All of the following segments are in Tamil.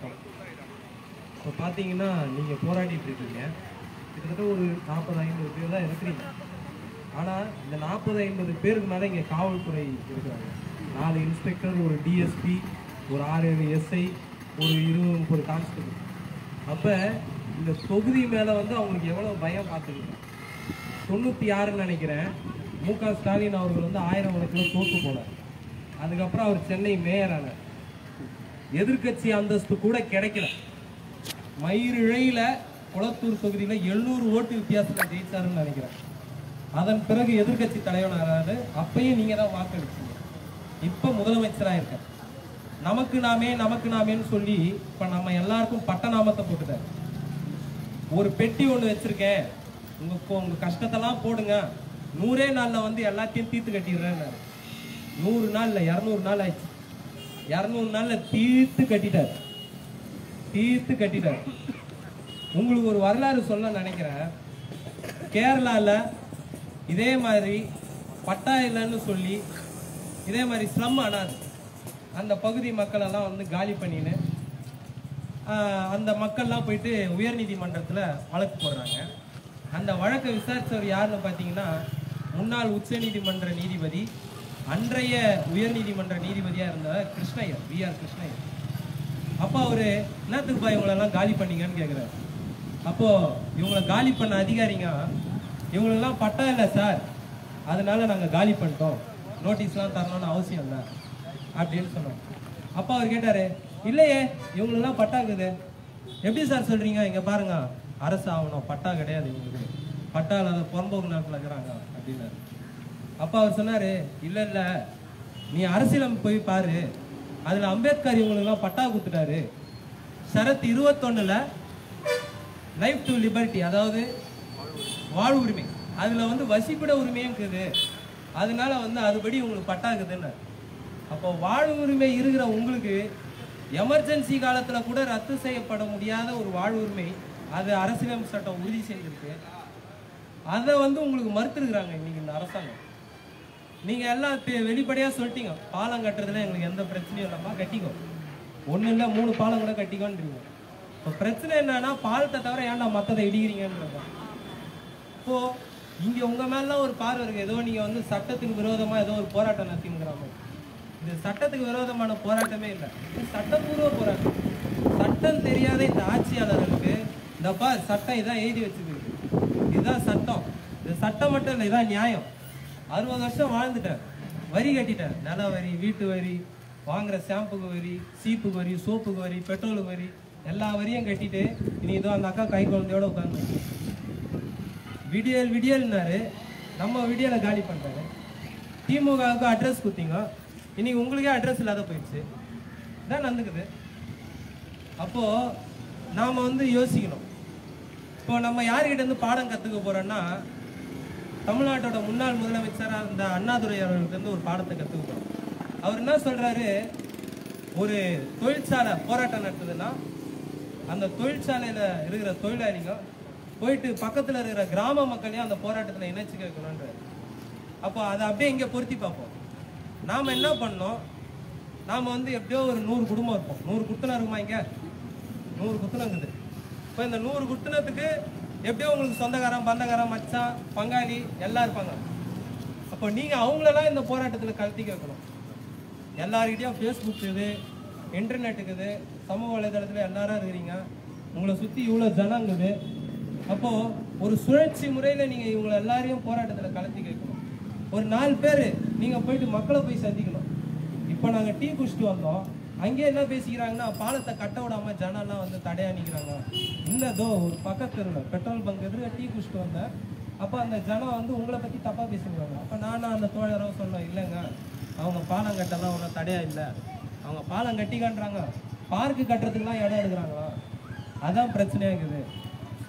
வணக்கம். இப்போ பார்த்தீங்கன்னா நீங்கள் போராடிட்டு இருக்கீங்க. கிட்டத்தட்ட ஒரு நாற்பது ஐம்பது பேர் தான் இருக்கிறீங்க. ஆனால் இந்த நாற்பது ஐம்பது பேருக்கு மேலே இங்கே காவல்துறை இருக்கிறாங்க நாலு இன்ஸ்பெக்டர் ஒரு டிஎஸ்பி ஒரு ஆறு ஏழு எஸ்ஐ ஒரு இருபது முப்பது கான்ஸ்டபிள் அப்போ இந்த தொகுதி மேலே வந்து அவங்களுக்கு எவ்வளோ பயம் பார்த்துக்கிட்டேன் தொண்ணூற்றி ஆறுன்னு நினைக்கிறேன். மு க ஸ்டாலின் அவர்கள் வந்து ஆயிரம் வழக்கில் தோற்று போனார். அதுக்கப்புறம் அவர் சென்னை மேயர் ஆனார் எதிர்க்கட்சி அந்தஸ்து கூட கிடைக்கல. மயிரிழையில குளத்தூர் தொகுதியில் எழுநூறு ஓட்டு வித்தியாசத்தில் ஜெயிச்சாருன்னு நினைக்கிறேன். அதன் பிறகு எதிர்க்கட்சி தலைவனாராரு அப்பயும் நீங்க தான் வாக்களிச்சீங்க இப்ப முதலமைச்சராக இருக்க நமக்கு நாமே நமக்கு நாமேன்னு சொல்லி இப்ப நம்ம எல்லாருக்கும் பட்ட நாமத்தை போட்டுட்டாரு. ஒரு பெட்டி ஒண்ணு வச்சிருக்கேன். உங்க உங்க கஷ்டத்தெல்லாம் போடுங்க. நூறே நாள்ல வந்து எல்லாத்தையும் தீர்த்து கட்டிடுறேன்னாரு. நூறு நாள்ல இரநூறு நாள் ஆயிடுச்சு. இரநூறு நாளில் தீர்த்து கட்டிட்டார். தீர்த்து கட்டிட்டார். உங்களுக்கு ஒரு வரலாறு சொல்ல நினைக்கிறேன். கேரளாவில் இதே மாதிரி பட்டா இல்லைன்னு சொல்லி இதே மாதிரி ஸ்லம் ஆனால் அந்த பகுதி மக்களெல்லாம் வந்து காலி பண்ணின்னு அந்த மக்கள்லாம் போயிட்டு உயர்நீதிமன்றத்தில் வழக்கு போடுறாங்க. அந்த வழக்கை விசாரித்தவர் யாருன்னு பார்த்தீங்கன்னா முன்னாள் உச்சநீதிமன்ற நீதிபதி அன்றைய உயர்நீதிமன்ற நீதிபதியாக இருந்தவர் கிருஷ்ணய்யர் வி ஆர் கிருஷ்ணயர் அப்போ அவரு என்னத்துக்கு பா இவங்களெல்லாம் காலி பண்ணீங்கன்னு கேட்குறாரு அப்போ இவங்களை காலி பண்ண அதிகாரிங்க இவங்களெல்லாம் பட்டா இல்லை சார். அதனால நாங்கள் காலி பண்ணிட்டோம். நோட்டீஸ்லாம் தரணும்னு அவசியம் இல்லை. அப்படின்னு சொன்னோம். அப்பா அவர் கேட்டாரு இல்லையே இவங்களெல்லாம் பட்டா இருக்குது. எப்படி சார் சொல்றீங்க? இங்க பாருங்க. அரசு ஆகணும் பட்டா கிடையாது இவங்களுக்கு. பட்டா இல்லாத புறம்போக்கு நாட்டில் இருக்கிறாங்க. அப்படின்னாரு. அப்போ அவர் சொன்னார் இல்லை இல்லை நீ அரசியலம் போய் பாரு. அதில் அம்பேத்கர் இவங்களுக்குலாம் பட்டா கொடுத்துட்டாரு. சரத் இருபத்தொன்னுல லைஃப் டு லிபர்ட்டி அதாவது வாழ் உரிமை. அதில் வந்து வசிப்பிட உரிமையும் இருக்குது. அதனால வந்து அதுபடி உங்களுக்கு பட்டா இருக்குதுன்னு. அப்போ வாழ் உரிமை இருக்கிற உங்களுக்கு எமர்ஜென்சி காலத்தில் கூட ரத்து செய்யப்பட முடியாத ஒரு வாழ் உரிமை அது அரசியலமைப்பு சட்டம் உறுதி செய்திருக்கு அதை வந்து உங்களுக்கு மறுத்துருக்குறாங்க இன்னைக்கு இந்த அரசாங்கம். நீங்கள் எல்லாம் வெளிப்படையாக சொல்லிட்டீங்க. பாலம் கட்டுறதுல எங்களுக்கு எந்த பிரச்சனையும் இல்லைப்பா கட்டிக்கோ. ஒன்றும் இல்லை மூணு பாலம் கூட கட்டிக்கோன்றீங்க. இப்போ பிரச்சனை என்னன்னா பாலத்தை தவிர ஏன்டா மற்றதை இடிக்கிறீங்கன்றது. இப்போ இங்கே உங்கள் மேலாம் ஒரு பார்வை இருக்குது ஏதோ நீங்கள் வந்து சட்டத்துக்கு விரோதமாக ஏதோ ஒரு போராட்டம் நடத்திங்கிற மாதிரி. இது சட்டத்துக்கு விரோதமான போராட்டமே இல்லை. இது சட்டப்பூர்வ போராட்டம். சட்டம் தெரியாத இந்த ஆட்சியாளர்களுக்கு இந்தப்பா சட்டம் இதான் எழுதி வச்சிருக்கு. இதுதான் சட்டம். இந்த சட்டம் மட்டும் இல்லை இதான் நியாயம். அறுபது வருஷம் வாழ்ந்துட்டேன். வரி கட்டிட்டேன். நில வரி வீட்டு வரி வாங்குற ஷாம்புக்கு வரி சீப்புக்கு வரி சோப்புக்கு வரி பெட்ரோலுக்கு வரி எல்லா வரியும் கட்டிட்டு இனி இதோ அந்த அக்கா கை குழந்தையோட உட்காந்து விடியல் விடியல்னாரு. நம்ம விடியலை காலி பண்ணுறாரு திமுகவுக்கு அட்ரஸ் கொடுத்தீங்க. இன்னைக்கு உங்களுக்கே அட்ரஸ் இல்லாத போயிடுச்சு. தான் நடந்துக்குது. அப்போது நாம் வந்து யோசிக்கணும். இப்போ நம்ம யார்கிட்ட இருந்து பாடம் கற்றுக்க போகிறோன்னா தமிழ்நாட்டோட முன்னாள் முதலமைச்சராக இருந்த அண்ணாதுரை அவர்களுக்கு ஒரு பாடத்தை கத்துக்க அவர் என்ன சொல்றாரு? ஒரு தொழிற்சாலை போராட்டம் நடத்துதுன்னா அந்த தொழிற்சாலையில இருக்கிற தொழிலாளிங்க போயிட்டு பக்கத்துல இருக்கிற கிராம மக்களையும் அந்த போராட்டத்தில் இணைச்சு கேட்கணுன்றார் அப்போ அதை அப்படியே இங்கே பொருத்தி பார்ப்போம். நாம என்ன பண்ணோம்? நாம வந்து எப்படியோ ஒரு நூறு குடும்பம் இருப்போம். நூறு குத்தனம் இருக்குமா இங்க? நூறு குத்தனம் இருக்குது இப்போ இந்த நூறு குத்தனத்துக்கு எப்படியோ உங்களுக்கு சொந்தக்காரன் பந்தக்காரன் மச்சான் பங்காளி எல்லாம் இருப்பாங்க. அப்போ நீங்கள் அவங்களெல்லாம் இந்த போராட்டத்தில் கலத்தி கேட்கணும். எல்லாருக்கிட்டையும் ஃபேஸ்புக் இருக்குது இன்டர்நெட் இருக்குது சமூக வலைதளத்தில் எல்லாரும் இருக்கிறீங்க. உங்களை சுற்றி இவ்வளோ ஜனம் இருக்குது அப்போது ஒரு சுழற்சி முறையில் நீங்கள் இவங்களை எல்லாரையும் போராட்டத்தில் கலத்தி கேட்கணும். ஒரு நாலு பேர் நீங்கள் போயிட்டு மக்களை போய் சந்திக்கணும். இப்போ நாங்கள் டீ குடிச்சிட்டு வந்தோம். அங்கேயே என்ன பேசிக்கிறாங்கன்னா பாலத்தை கட்ட விடாமல் ஜனம்லாம் வந்து தடையாக நிற்கிறாங்க இல்லை தோ ஒரு பக்கத்து தெருவில் பெட்ரோல் பங்க் எதிர்க்க டீ குடிச்சிட்டு வந்தேன் அப்போ அந்த ஜனம் வந்து உங்களை பற்றி தப்பாக பேசிடுவாங்க. அப்போ நானும் அந்த தோழரும் சொன்னோம் இல்லைங்க அவங்க பாலம் கட்டலாம் ஒன்றும் தடையாக இல்லை. அவங்க பாலம் கட்டிக்கான்றாங்க. பார்க்கு கட்டுறதுக்குலாம் இடம் எடுக்கிறாங்களா? அதான் பிரச்சனையாக இருக்குது.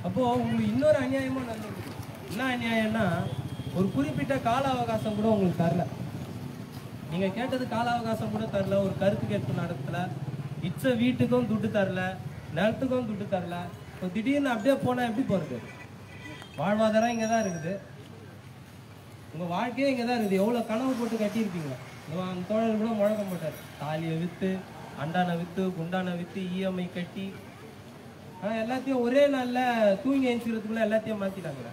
அப்போது உங்களுக்கு இன்னொரு அநியாயமும் நடந்தது என்ன அநியாயம்னா ஒரு குறிப்பிட்ட கால அவகாசம் கூட உங்களுக்கு தரல. நீங்கள் கேட்டது கால அவகாசம் கூட தரல. ஒரு கருத்து கேட்பு நடத்தல. இச்ச வீட்டுக்கும் துட்டு தரல. நிலத்துக்கும் துட்டு தரல. இப்போ திடீர்னு அப்படியே போனால் எப்படி போகிறது வாழ்வாதாரம் இங்கே தான் இருக்குது. உங்கள் வாழ்க்கையே இங்கே தான் இருக்குது. எவ்வளோ கனவு போட்டு கட்டியிருப்பீங்க? அந்த தோழர் கூட முழக்கம் போட்டார் தாலியை விற்று அண்டானை விற்று குண்டானை விற்று இஎம்ஐ கட்டி. ஆனால் எல்லாத்தையும் ஒரே நாளில் தூங்கி எழுச்சிக்கிறதுக்குள்ள எல்லாத்தையும் மாற்றிட்டாங்க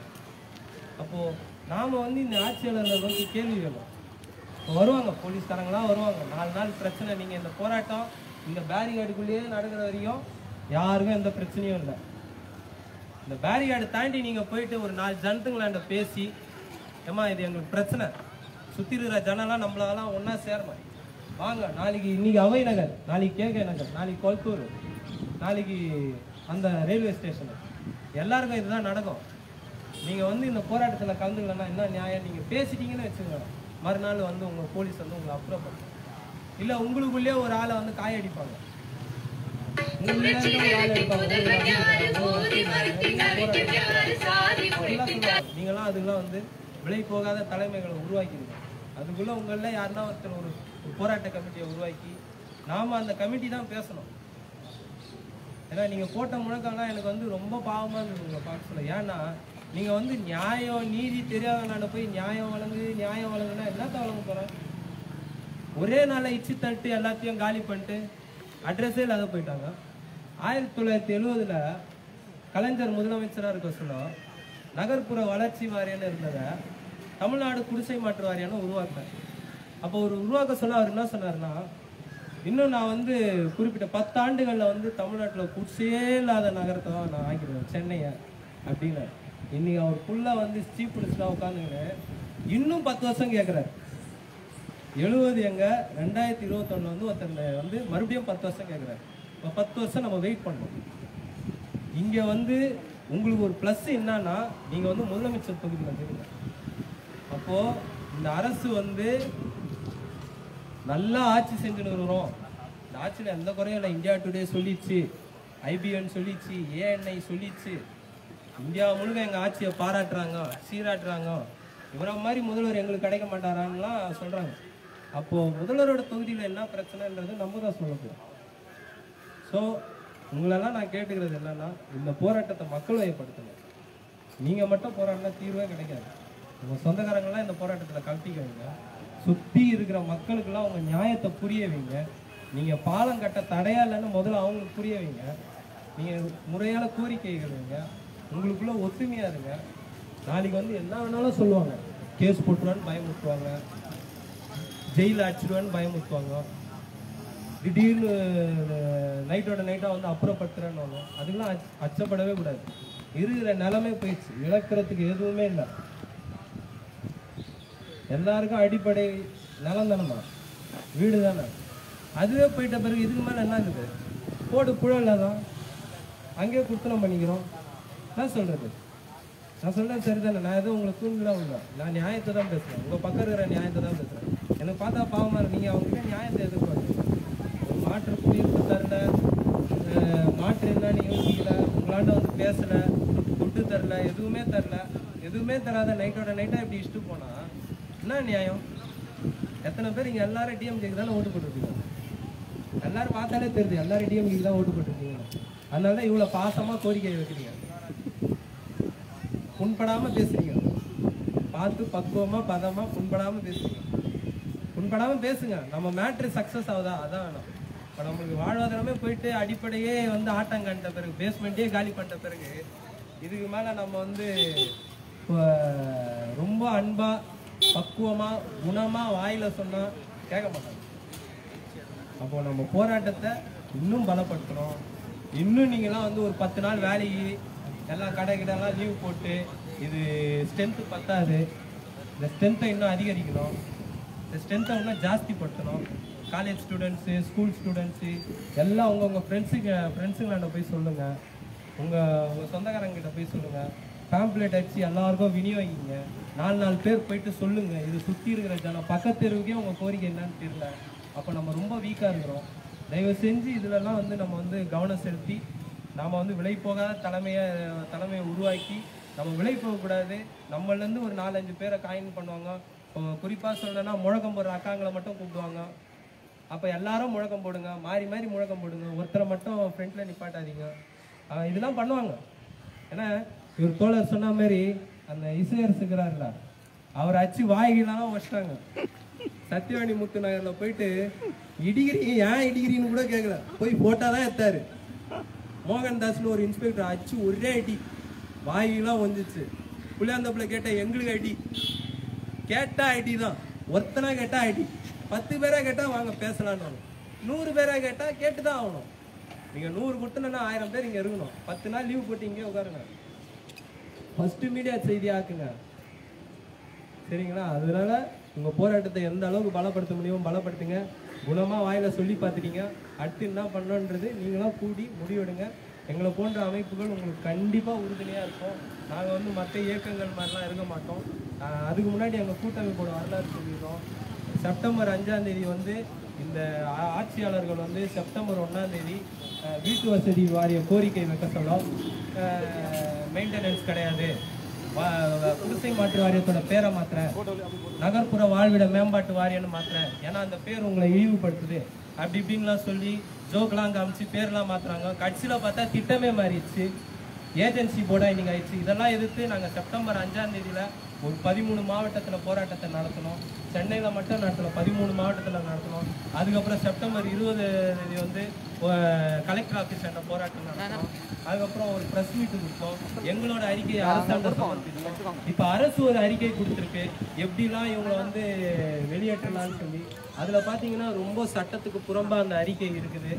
அப்போது நாம் வந்து இந்த ஆட்சியாளர்களை நோக்கி கேள்வி வேணும் இப்போ வருவாங்க போலீஸ்காரங்களாம் வருவாங்க. நாலு நாள் பிரச்சனை. நீங்கள் இந்த போராட்டம் இந்த பேரிகார்டுக்குள்ளேயே நடக்கிற வரையும் யாருக்கும் எந்த பிரச்சனையும் இல்லை. இந்த பேரிகார்டு தாண்டி நீங்கள் போயிட்டு ஒரு நாலு ஜனத்துங்களாண்ட பேசி ஏம்மா இது எங்களுக்கு பிரச்சனை. சுற்றி இருக்கிற ஜனம்லாம் நம்மளாலாம் ஒன்றா சேரமா? வாங்க நாளைக்கு இன்னைக்கு அவை நகர் நாளைக்கு கேகே நகர் நாளைக்கு கொல்கூர் நாளைக்கு அந்த ரயில்வே ஸ்டேஷனு எல்லாருக்கும் இதுதான் நடக்கும். நீங்கள் வந்து இந்த போராட்டத்தில் கலந்துக்கலன்னா என்ன நியாயம்? நீங்கள் பேசிட்டீங்கன்னு வச்சுக்கோங்க. மறுநாள் வந்து உங்கள் போலீஸ் வந்து உங்களை அப்ரோச் இல்லை உங்களுக்குள்ளேயே ஒரு ஆளை வந்து காயடிப்பாங்க. நீங்களாம் அதுக்கெல்லாம் வந்து விலை போகாத தலைமைகளை உருவாக்கிடுங்க. அதுக்குள்ள உங்கள யாருன்னா ஒருத்தர் ஒரு போராட்ட கமிட்டியை உருவாக்கி நாம அந்த கமிட்டி தான் பேசணும். ஏன்னா நீங்க போட்ட முழக்கம்லாம் எனக்கு வந்து ரொம்ப பாவமா இருந்தது உங்களை பார்க்க சொல்ல ஏன்னா நீங்க வந்து நியாயம் நீதி தெரியாதனால போய் நியாயம் வழங்கு நியாயம் வழங்குனா என்னத்த வழங்க போறேன் ஒரே நாளை இச்சு தட்டு எல்லாத்தையும் காலி பண்ணிட்டு அட்ரஸே இல்லாத போயிட்டாங்க. ஆயிரத்தி தொள்ளாயிரத்தி எழுவதுல கலைஞர் முதலமைச்சராக இருக்க சொல்ல நகர்ப்புற வளர்ச்சி வாரியம்னு இருந்ததை தமிழ்நாடு குடிசை மாற்று வாரியம்னு உருவாக்கினார் அப்போ ஒரு உருவாக்க சொல்ல அவர் என்ன சொன்னாருன்னா இன்னும் நான் வந்து குறிப்பிட்ட பத்தாண்டுகளில் வந்து தமிழ்நாட்டில் குடிசையே இல்லாத நகரத்தை தான் நான் ஆக்கிடுவேன் சென்னையை அப்படின்னு இன்னைக்கு அவர் ஃபுல்லாக வந்து சீஃப் மினிஸ்டராக உட்காந்துக்கின்னு இன்னும் பத்து வருஷம் கேட்குறாரு எழுபது எங்க ரெண்டாயிரத்தி இருபத்தொன்னு வந்து ஒருத்தர் வந்து மறுபடியும் பத்து வருஷம் கேட்குறாரு இப்போ பத்து வருஷம் நம்ம வெயிட் பண்ணோம். இங்கே வந்து உங்களுக்கு ஒரு ப்ளஸ் என்னன்னா நீங்கள் வந்து முதலமைச்சர் தொகுதியில் வந்துருங்க அப்போது இந்த அரசு வந்து நல்லா ஆட்சி செஞ்சுன்னு வரும் இந்த ஆட்சியில் எந்த குறையும் இல்லை. இந்தியா டுடே சொல்லிச்சு ஐபிஎன் சொல்லிச்சு ஏஎன்ஐ சொல்லிச்சு. இந்தியா முழுக்க எங்கள் ஆட்சியை பாராட்டுறாங்க சீராட்டுறாங்க. இவரை மாதிரி முதல்வர் எங்களுக்கு கிடைக்க மாட்டாரான்னுலாம் சொல்கிறாங்க அப்போது முதல்வரோட தொகுதியில் என்ன பிரச்சனைன்றது நம்ம தான் சொல்ல ஸோ உங்களெல்லாம் நான் கேட்டுக்கிறது என்னன்னா இந்த போராட்டத்தை மக்கள் வயப்படுத்தணும் நீங்கள் மட்டும் போராடினா தீர்வே கிடைக்காது. உங்கள் சொந்தக்காரங்களாம் இந்த போராட்டத்தில் கழட்டிக்க வைங்க சுற்றி இருக்கிற மக்களுக்கெல்லாம் உங்கள் நியாயத்தை புரிய வைங்க நீங்கள் பாலம் கட்ட தடையா இல்லைன்னு முதல்ல அவங்களுக்கு புரிய வைங்க நீங்கள் முறையான கோரிக்கைகள் வைங்க. உங்களுக்குள்ளே ஒத்துமையாக இருங்க. நாளைக்கு வந்து என்ன வேணாலும் சொல்லுவாங்க. கேஸ் போட்டுருவான்னு பயமுறுத்துவாங்க. ஜெயிலில் அடிச்சிடுவான்னு பயமுறுத்துவாங்க. திடீர்னு நைட்டோட நைட்டாக வந்து அப்புறப்படுத்துறேன்னு அதுக்கெல்லாம் அச் அச்சப்படவே கூடாது. இருக்கிற நிலமே போயிடுச்சு. இழக்கிறதுக்கு எதுவுமே இல்லை. எல்லாருக்கும் அடிப்படை நிலம் தானம்மா. வீடு தானே. அதுவே போயிட்ட பிறகு இதுக்கு மேலே என்ன இருக்குது போடு புழல் தான் அங்கேயே குடுத்தனம் பண்ணிக்கிறோம். நான் சொல்கிறது நான் சொல்கிறேன் சரிதானே? நான் எதுவும் உங்களை தூண்டுலாம் இல்லை நான் நியாயத்தை தான் பேசுகிறேன் உங்கள் பக்கம் இருக்கிற நியாயத்தை தான் பேசுகிறேன் எனக்கு பார்த்தா பாவமாக நீங்கள் அவங்ககிட்ட நியாயத்தை எதிர்பார்க்குறீங்க. மாற்று குடியிருப்பு தரல. மாற்று மாற்று நீங்கள் யோசிக்கல. உங்களாண்ட வந்து பேசலை. ஃபுட்டு தரல. எதுவுமே தரல. எதுவுமே தராத நைட்டோட நைட்டாக இப்படி இஷ்டு போனால் என்ன நியாயம்? எத்தனை பேர் இங்கே எல்லாரும் டிஎம்கேக்கு தானே ஓட்டு போட்டுருக்கீங்க? எல்லாரும் பார்த்தாலே தெரியுது. எல்லாரும் டிஎம்கேக்கு தான் ஓட்டு போட்டுருக்கீங்க. அதனால தான் இவ்வளோ பாசமாக கோரிக்கை வைக்கிறீங்க. புண்படாமல் பேசுகிறீங்க பார்த்து பக்குவமாக பதமாக புண்படாமல் பேசுகிறீங்க புண்படாமல் பேசுங்க. நம்ம மேட்ரு சக்சஸ் ஆகுதா? அதான் வேணும். இப்போ நம்மளுக்கு வாழ்வாதாரமே போயிட்டு அடிப்படையே வந்து ஆட்டம் கண்ட பிறகு பேஸ்மெண்ட்டே காலி பண்ணிட்ட பிறகு இதுக்கு மேலே நம்ம வந்து இப்போ ரொம்ப அன்பாக பக்குவமாக குணமாக வாயில் சொன்னால் கேட்க மாட்டாங்க. அப்போ நம்ம போராட்டத்தை இன்னும் பலப்படுத்தணும் இன்னும் நீங்களாம் வந்து ஒரு பத்து நாள் வேலைக்கு எல்லாம் கடை கிடலாம் லீவ் போட்டு இது ஸ்ட்ரென்த்து பத்தாது. இந்த ஸ்ட்ரென்த்தை இன்னும் அதிகரிக்கணும். இந்த ஸ்ட்ரென்த்தை இன்னும் ஜாஸ்தி படுத்தணும் காலேஜ் ஸ்டூடெண்ட்ஸு ஸ்கூல் ஸ்டூடெண்ட்ஸு எல்லாம் உங்கள் உங்கள் ஃப்ரெண்ட்ஸுக்கு ஃப்ரெண்ட்ஸுங்களாண்ட போய் சொல்லுங்கள் உங்கள் உங்கள் சொந்தக்காரங்கிட்ட போய் சொல்லுங்கள் பேம்ப்ளேட் அடிச்சு எல்லாருக்கும் விநியோகிங்க. நாலு நாலு பேர் போயிட்டு சொல்லுங்கள் இது சுற்றி இருக்கிற ஜனம் பக்கத்தெருவுக்கே உங்கள் கோரிக்கை என்னன்னு தெரியல. அப்போ நம்ம ரொம்ப வீக்காக இருக்கிறோம். தயவு செஞ்சு இதிலலாம் வந்து நம்ம வந்து கவனம் செலுத்தி நாம் வந்து விலை போகாத தலைமையை தலைமையை உருவாக்கி நம்ம விலை போகக்கூடாது நம்மளேருந்து ஒரு நாலஞ்சு பேரை காயின் பண்ணுவாங்க. குறிப்பாக சொல்லணும்னா முழக்கம் போடுற அக்காங்களை மட்டும் கூப்பிடுவாங்க. அப்போ எல்லாரும் முழக்கம் போடுங்க மாறி மாறி முழக்கம் போடுங்க ஒருத்தரை மட்டும் ஃப்ரெண்டில் நிப்பாட்டாதீங்க. இதெல்லாம் பண்ணுவாங்க. ஏன்னா இவர் தோழர் சொன்ன மாதிரி அந்த இசையர் இருக்கிறாருல அவர் அச்சு வாய்களாம் வச்சிட்டாங்க சத்யவாணி முத்து நகரில் போயிட்டு இடிகிரி ஏன் இடிகிரின்னு கூட கேட்கல போய் போட்டா தான் எடுத்தாரு. மோகன்தாஸ்னு ஒரு இன்ஸ்பெக்டர் அச்சு ஒரே அடி. வாயிலாம் வந்துச்சு புள்ளியாந்தப்பில் கேட்டால் எங்களுக்கு அடி. கேட்டா அடி தான் ஒருத்தனா கேட்டா அடி. பத்து பேரா கேட்டா வாங்க பேசலான்னு நூறு பேரா கேட்டா கேட்டு தான் ஆகணும். நீங்க நூறு கொடுத்தனா ஆயிரம் பேர் இங்க இருக்கணும். பத்து நாள் லீவ் போட்டு இங்கே உட்காருங்க. ஃபர்ஸ்ட் மீடியா செய்தி ஆக்குங்க. சரிங்களா? அதனால உங்க போராட்டத்தை எந்த அளவுக்கு பலப்படுத்த முடியுமோ பலப்படுத்துங்க. குணமா வாயில சொல்லி பார்த்துட்டீங்க. அடுத்து என்ன பண்ணணுன்றது நீங்களாம் கூடி முடிவெடுங்க. எங்களை போன்ற அமைப்புகள் உங்களுக்கு கண்டிப்பாக உறுதுணையாக இருக்கும். நாங்கள் வந்து மற்ற இயக்கங்கள் மாதிரிலாம் இருக்க மாட்டோம். அதுக்கு முன்னாடி எங்கள் கூட்டமைப்போட வரலாறு சொல்லிடுறோம் செப்டம்பர் அஞ்சாம் தேதி வந்து இந்த ஆ- ஆட்சியாளர்கள் வந்து செப்டம்பர் ஒன்றாந்தேதி தேதி வீட்டு வசதி வாரிய கோரிக்கை வைக்க சொல்லும். மெயின்டெனன்ஸ் கிடையாது. குடிசை மாற்று வாரியத்தோட பேரை மாத்துறேன் நகர்ப்புற வாழ்விட மேம்பாட்டு வாரியம்னு மாற்றுறேன் ஏன்னா அந்த பேர் உங்களை இழிவுபடுத்துது. அப்படி இப்படின்லாம் சொல்லி ஜோக்கெல்லாம் காமிச்சு பேர்லாம் மாற்றுறாங்க கட்சியில் பார்த்தா திட்டமே மாறிடுச்சு. ஏஜென்சி போர்டா இன்னைக்கு ஆயிடுச்சு. இதெல்லாம் எதிர்த்து நாங்க செப்டம்பர் அஞ்சாம் தேதியில ஒரு பதிமூணு மாவட்டத்துல போராட்டத்தை நடத்தணும் சென்னையில மட்டும் நடத்தணும் பதிமூணு மாவட்டத்துல நடத்தணும் அதுக்கப்புறம் செப்டம்பர் இருபது தேதி வந்து கலெக்டர் ஆஃபீஸ் என்ற போராட்டம் நடத்தணும் அதுக்கப்புறம் ஒரு பிரஸ் மீட் கொடுத்தோம். எங்களோட அறிக்கையை அரசாங்கம் சமர்ப்பித்தோம் இப்ப அரசு ஒரு அறிக்கை கொடுத்துருக்கு. எப்படிலாம் இவங்களை வந்து வெளியேற்றலாம்னு சொல்லி. அதுல பாத்தீங்கன்னா ரொம்ப சட்டத்துக்கு புறம்பா அந்த அறிக்கை இருக்குது.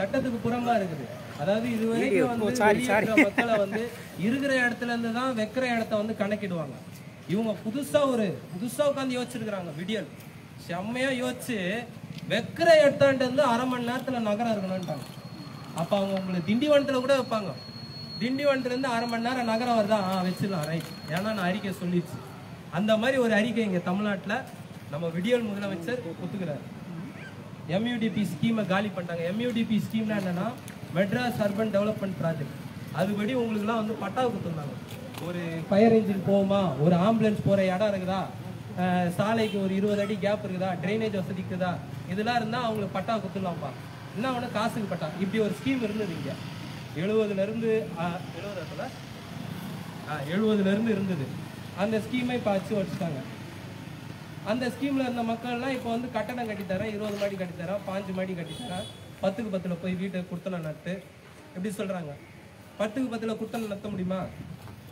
சட்டத்துக்கு புறம்பா இருக்குது. அதாவது இதுவரைக்கும் வந்து வெளியேற்ற மக்களை வந்து இருக்கிற இடத்துல இருந்து தான் வைக்கிற இடத்த வந்து கணக்கிடுவாங்க. இவங்க புதுசா ஒரு புதுசா உட்காந்து யோசிச்சிருக்கிறாங்க விடியல். செம்மையா யோசிச்சு வைக்கிற இடத்தாண்டு இருந்து அரை மணி நேரத்துல நகரம் இருக்கணும்ட்டாங்க அப்ப அவங்க உங்களை திண்டிவனத்துல கூட வைப்பாங்க. திண்டிவனத்துல இருந்து அரை மணி நேரம் நகரம் வருதா? ஆ வச்சிடலாம் ரைட் ஏன்னா நான் அறிக்கை சொல்லிடுச்சு அந்த மாதிரி ஒரு அறிக்கை இங்க தமிழ்நாட்டுல நம்ம விடியல் முதலமைச்சர் ஒத்துக்கிறார். எம்யூடிபி ஸ்கீமை காலி பண்ணிட்டாங்க. எம்யூடிபி ஸ்கீம்னா என்னன்னா மெட்ராஸ் அர்பன் டெவலப்மெண்ட் ப்ராஜெக்ட். அதுபடி உங்களுக்குலாம் வந்து பட்டா கொடுத்துருந்தாங்க. ஒரு ஃபயர் இன்ஜின் போகுமா? ஒரு ஆம்புலன்ஸ் போற இடம் இருக்குதா? சாலைக்கு ஒரு இருபது அடி கேப் இருக்குதா? ட்ரைனேஜ் வசதி இருக்குதா? இதெல்லாம் இருந்தா அவங்களுக்கு பட்டா கொடுத்துடலாம்ப்பா. என்ன ஒன்று காசுக்கு பட்டா இப்படி ஒரு ஸ்கீம் இருந்தது இங்க. எழுபதுல இருந்து எழுபதுல எழுபதுல இருந்து இருந்தது. அந்த ஸ்கீமை இப்போ அச்சு வச்சுட்டாங்க. அந்த ஸ்கீம்ல இருந்த மக்கள்லாம் இப்போ வந்து கட்டணம் கட்டித்தரேன். இருபது மாடி கட்டித்தரேன். பாஞ்சு மாடி கட்டித்தரேன். பத்துக்கு பத்தில் போய் வீட்டை குடுத்தலை நட்டு எப்படி சொல்கிறாங்க பத்துக்கு பத்தில் குடுத்தலை நடத்த முடியுமா?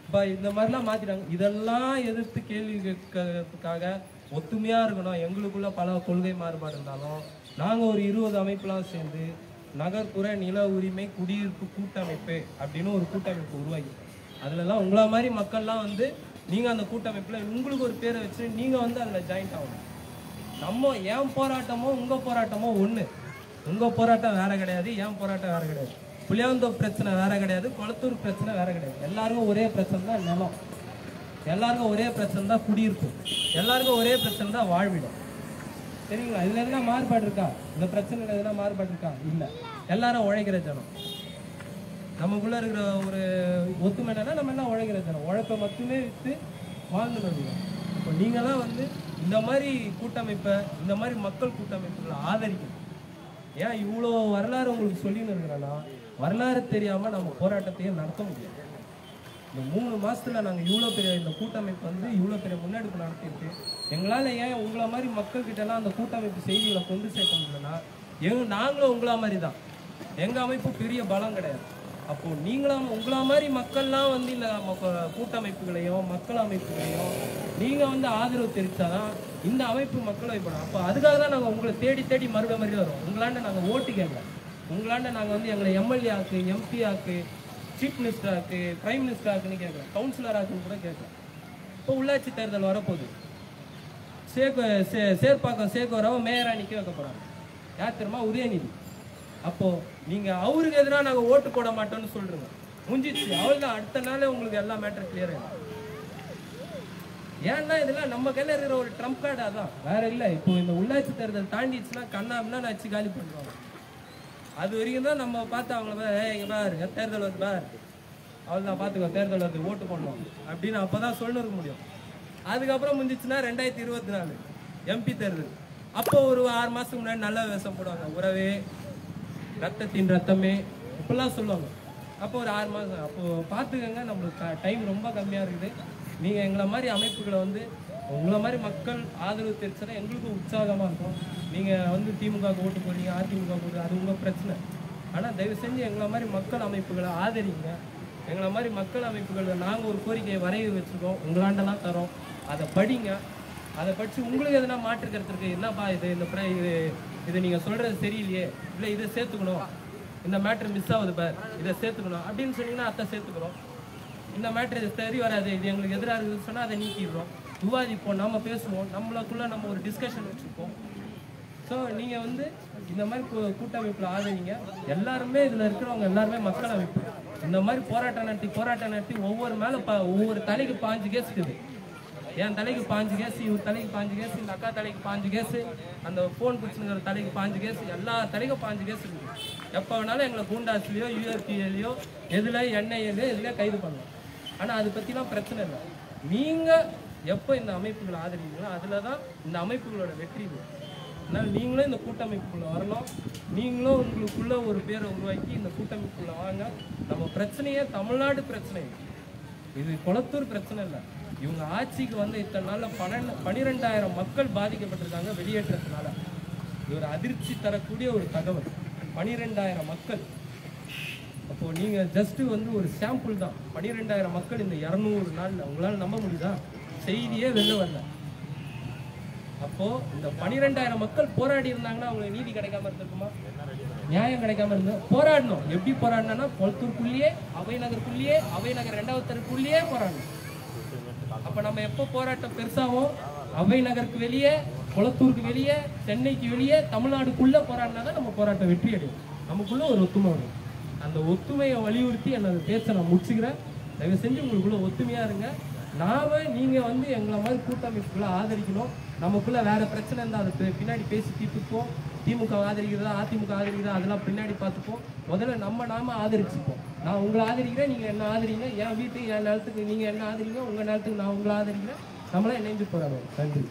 இப்போ இந்த மாதிரிலாம் மாற்றிடுறாங்க இதெல்லாம் எதிர்த்து கேள்வி கேட்கறதுக்காக ஒத்துமையாக இருக்கணும். எங்களுக்குள்ள பல கொள்கை மாறுபாடு இருந்தாலும் நாங்கள் ஒரு இருபது அமைப்புலாம் சேர்ந்து நகர்ப்புற நில உரிமை குடியிருப்பு கூட்டமைப்பு அப்படின்னு ஒரு கூட்டமைப்பு உருவாகி. அதுலலாம் உங்கள மாதிரி மக்கள்லாம் வந்து நீங்கள் அந்த கூட்டமைப்பில் உங்களுக்கு ஒரு பேரை வச்சு நீங்கள் வந்து அதில் ஜாயிண்ட் ஆகணும். நம்ம ஏன் போராட்டமோ உங்கள் போராட்டமோ ஒன்று உங்கள் போராட்டம் வேறு கிடையாது ஏன் போராட்டம் வேறு கிடையாது. புளியாந்தோப் பிரச்சனை வேறு கிடையாது குளத்தூர் பிரச்சனை வேறு கிடையாது. எல்லாருக்கும் ஒரே பிரச்சனை தான் நிலம். எல்லாருக்கும் ஒரே பிரச்சனை தான் குடியிருப்பு. எல்லாருக்கும் ஒரே பிரச்சனை தான் வாழ்விடம். சரிங்களா? இதில் எதுனா மாறுபாடு இருக்கா? இந்த பிரச்சனையில் எதுனா மாறுபாடு இருக்கா? இல்லை. எல்லாரும் உழைக்கிற ஜனம். நமக்குள்ளே இருக்கிற ஒரு ஒத்துமை என்னன்னா நம்ம எல்லாம் உழைக்கிற ஜனம். உழைப்பை மட்டுமே விற்று வாழ்ந்து வருவோம் இப்போ தான் வந்து இந்த மாதிரி கூட்டமைப்பை இந்த மாதிரி மக்கள் கூட்டமைப்புகளை ஆதரிக்கணும். ஏன் இவ்வளோ வரலாறு உங்களுக்கு சொல்லின்னு இருக்கிறேன்னா வரலாறு தெரியாமல் நம்ம போராட்டத்தையே நடத்த முடியாது. இந்த மூணு மாதத்தில் நாங்கள் இவ்வளோ பெரிய இந்த கூட்டமைப்பு வந்து இவ்வளோ பெரிய முன்னெடுப்பு நடத்திட்டு எங்களால் ஏன் உங்களை மாதிரி மக்கள்கிட்டலாம் அந்த கூட்டமைப்பு செய்திகளை கொண்டு சேர்க்க முடியலன்னா எங்க நாங்களும் உங்களா மாதிரி தான் எங்கள் அமைப்பு பெரிய பலம் கிடையாது. அப்போ நீங்களாம் உங்களா மாதிரி மக்கள்லாம் வந்து இந்த மக்க- கூட்டமைப்புகளையும் மக்கள் அமைப்புகளையும் நீங்கள் வந்து ஆதரவு தெரிவித்தா தான் இந்த அமைப்பு மக்கள் வைப்படும் அப்போ அதுக்காக தான் நாங்கள் உங்களை தேடி தேடி மறுபடியும் மறுபடியும் வரோம். உங்களாண்ட நாங்கள் ஓட்டு கேட்கல. உங்களாண்ட நாங்கள் வந்து எங்களை எம்எல்ஏ ஆக்கு எம்பி ஆக்கு சீஃப் மினிஸ்டர் ஆக்கு பிரைம் மினிஸ்டர் ஆக்குன்னு கேட்கலாம் கவுன்சிலர் ஆக்குன்னு கூட கேட்கலாம் இப்போ உள்ளாட்சி தேர்தல் வரப்போகுது. சேக்கு சே சேர்ப்பாக்கம் சேக்கோராவை மேயராக நிற்க வைக்க போகிறாங்க யார் தெரியுமா? உதயநிதி. அப்போ நீங்க அவருக்கு எதிராக நாங்க ஓட்டு போட மாட்டோம்னு சொல்றீங்க. முடிஞ்சிச்சு அவள்தான் அடுத்த நாளே உங்களுக்கு எல்லா மேட்டர் கிளியர் ஆகும் ஏன்னா இதெல்லாம் நம்ம கையில இருக்கிற ஒரு ட்ரம்ப் கார்டு அதான். வேற இல்ல. இப்போ இந்த உள்ளாட்சி தேர்தல் தாண்டிடுச்சுன்னா கண்ணாம்னா வச்சு காலி பண்ணுவாங்க. அது வரைக்கும் தான் நம்ம பார்த்து அவங்கள பாரு, தேர்தல் இங்க பாரு. தேர்தல் அவள் தான் பார்த்துக்கோ தேர்தல் வந்து ஓட்டு போடணும். அப்படின்னு அப்பதான் சொல்லிருக்க முடியும். அதுக்கப்புறம் முடிஞ்சிச்சுன்னா ரெண்டாயிரத்தி இருபத்தி நாலு எம்பி தேர்தல். அப்போ ஒரு ஆறு மாசத்துக்கு முன்னாடி நல்ல வேஷம் போடுவாங்க. உறவே. ரத்தத்தின் ரத்தமே இப்பெல்லாம் சொல்லுவாங்க. அப்போ ஒரு ஆறு மாதம் அப்போ பார்த்துக்கங்க நம்மளுக்கு டைம் ரொம்ப கம்மியாக இருக்குது. நீங்கள் எங்களை மாதிரி அமைப்புகளை வந்து உங்களை மாதிரி மக்கள் ஆதரவு தெரிச்சனா எங்களுக்கும் உற்சாகமாக இருக்கும். நீங்கள் வந்து திமுக ஓட்டு போடுறீங்க அதிமுக ஓட்டு அது உங்கள் பிரச்சனை. ஆனால் தயவு செஞ்சு எங்களை மாதிரி மக்கள் அமைப்புகளை ஆதரிங்க. எங்களை மாதிரி மக்கள் அமைப்புகளை நாங்கள் ஒரு கோரிக்கையை வரைய வச்சுருக்கோம். உங்களாண்டெல்லாம் தரோம். அதை படிங்க. அதை படித்து உங்களுக்கு எதனா மாற்று என்னப்பா இது? இந்த பிர- இது இது நீங்கள் சொல்கிறது சரியில்லையே. இல்லை இதை சேர்த்துக்கணும். இந்த மேட்ரு மிஸ் ஆகுது பார். இதை சேர்த்துக்கணும். அப்படின்னு சொன்னீங்கன்னா அத்தை சேர்த்துக்கிறோம். இந்த மேட்ரு இது சரி வராது. இது எங்களுக்கு எதிராக இருக்குதுன்னு சொன்னால் அதை நீக்கிடுறோம். விவாதிப்போம். நம்ம பேசுவோம். நம்மளுக்குள்ளே நம்ம ஒரு டிஸ்கஷன் வச்சுருப்போம் ஸோ நீங்கள் வந்து இந்த மாதிரி கூ- கூட்டமைப்பில் ஆதரிங்க. எல்லாருமே இதில் இருக்கிறவங்க எல்லாருமே மக்கள் அமைப்பு இந்த மாதிரி போராட்டம் நடத்தி போராட்டம் நடத்தி ஒவ்வொரு மேலே பா ஒவ்வொரு தலைக்கு பாஞ்சு கேஸ் இருக்குது. என் தலைக்கு பாஞ்சு கேஸ் இவர் தலைக்கு பாஞ்சு கேஸ் இந்த அக்கா தலைக்கு பாஞ்சு கேஸ் அந்த ஃபோன் பிடிச்சிருக்கிற தலைக்கு பாஞ்சு கேஸ் எல்லா தலைக்கும் பாஞ்சு கேஸ் இருக்குது. எப்போ வேணாலும் எங்களை கூண்டாஸ்லையோ யூஎஃபிஎலையோ எதில் என்ஐஏலையோ எதுலையோ கைது பண்ணலாம். ஆனால் அதை பற்றிலாம் பிரச்சனை இல்லை. நீங்கள் எப்போ இந்த அமைப்புகளை ஆதரிங்களோ அதில் தான் இந்த அமைப்புகளோட வெற்றி வரும். அதனால் நீங்களும் இந்த கூட்டமைப்புக்குள்ளே வரணும் நீங்களும் உங்களுக்குள்ளே ஒரு பேரை உருவாக்கி இந்த கூட்டமைப்புக்குள்ளே வாங்க. நம்ம பிரச்சனையே தமிழ்நாடு பிரச்சனை. இது குளத்தூர் பிரச்சனை இல்லை. இவங்க ஆட்சிக்கு வந்து இத்தனை நாளில் பன்னெண்டு பன்னிரெண்டாயிரம் மக்கள் பாதிக்கப்பட்டிருக்காங்க வெளியேற்றத்தினால. இது ஒரு அதிர்ச்சி தரக்கூடிய ஒரு தகவல். பனிரெண்டாயிரம் மக்கள். அப்போ நீங்க ஜஸ்ட் வந்து ஒரு சாம்பிள் தான். பன்னிரெண்டாயிரம் மக்கள் இந்த இரநூறு நாள் உங்களால் நம்ப முடியுதா? செய்தியே வெளில வரல. அப்போ இந்த பன்னிரெண்டாயிரம் மக்கள் போராடி இருந்தாங்கன்னா அவங்களுக்கு நீதி கிடைக்காம இருந்திருக்குமா? நியாயம் கிடைக்காம இருந்தது போராடணும். எப்படி போராடினா கொளத்தூருக்குள்ளேயே அவை நகருக்குள்ளேயே அவை நகர் ரெண்டாவது தெருக்குள்ளேயே போராடணும். அப்ப நம்ம எப்போ போராட்டம் பெருசாகும் அவை நகருக்கு வெளியே குளத்தூருக்கு வெளியே சென்னைக்கு வெளியே தமிழ்நாடுக்குள்ள போராடினா தான் நம்ம போராட்டம் வெற்றி அடையும். நமக்குள்ள ஒரு ஒத்துமை வரும். அந்த ஒத்துமையை வலியுறுத்தி என்ன பேச்சை நான் முடிச்சுக்கிறேன். தயவு செஞ்சு உங்களுக்குள்ள ஒத்துமையா இருங்க. நாம நீங்க வந்து எங்களை மாதிரி கூட்டமைப்புகளை ஆதரிக்கணும். நமக்குள்ள வேற பிரச்சனை இருந்தால் அதை பின்னாடி பேசி தீர்த்துப்போம் திமுக ஆதரிக்கிறதா அதிமுக ஆதரிக்கிறதா அதெல்லாம் பின்னாடி பார்த்துப்போம். முதல்ல நம்ம நாம ஆதரிச்சுப்போம். நான் உங்களை ஆதரிக்கிறேன் நீங்கள் என்ன ஆதரிங்க? என் வீட்டுக்கு என் நிலத்துக்கு நீங்கள் என்ன ஆதரிங்க? உங்கள் நிலத்துக்கு நான் உங்களை ஆதரிக்கிறேன். நம்மளாம் இணைஞ்சு போகிறோம் நன்றி.